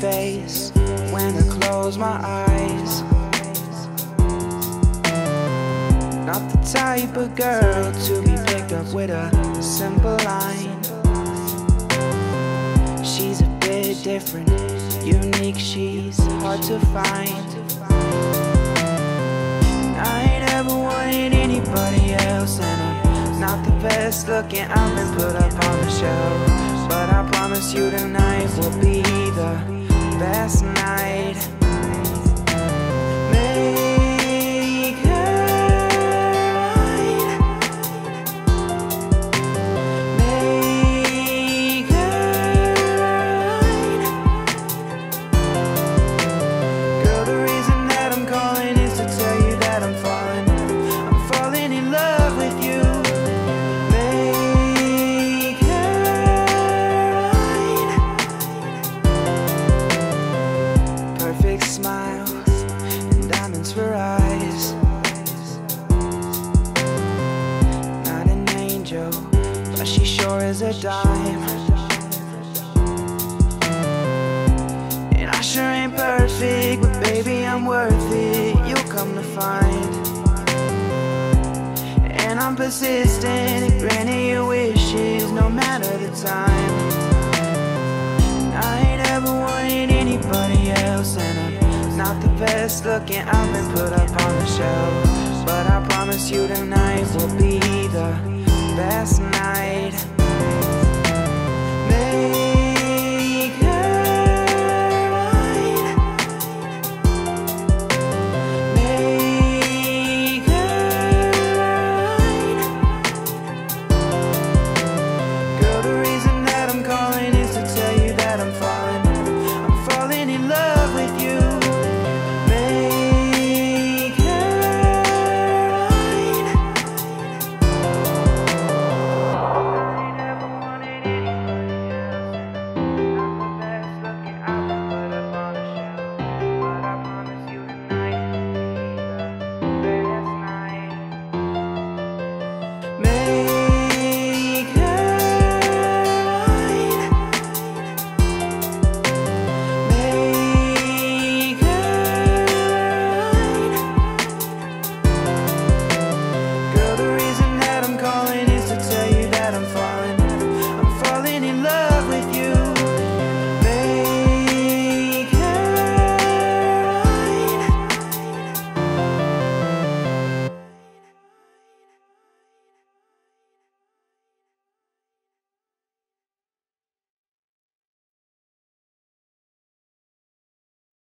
face when I close my eyes. Not the type of girl to be picked up with a simple line. She's a bit different, unique, she's hard to find. I ain't ever wanted anybody else, and I'm not the best looking. I've been put up on the shelf, but I promise you tonight will be the best night. She sure is a dime. And I sure ain't perfect, but baby, I'm worth it. You'll come to find. And I'm persistent in granting your wishes, no matter the time. I ain't ever wanted anybody else, and I'm not the best looking. I've been put up on the shelf, but I promise you tonight will be the last night.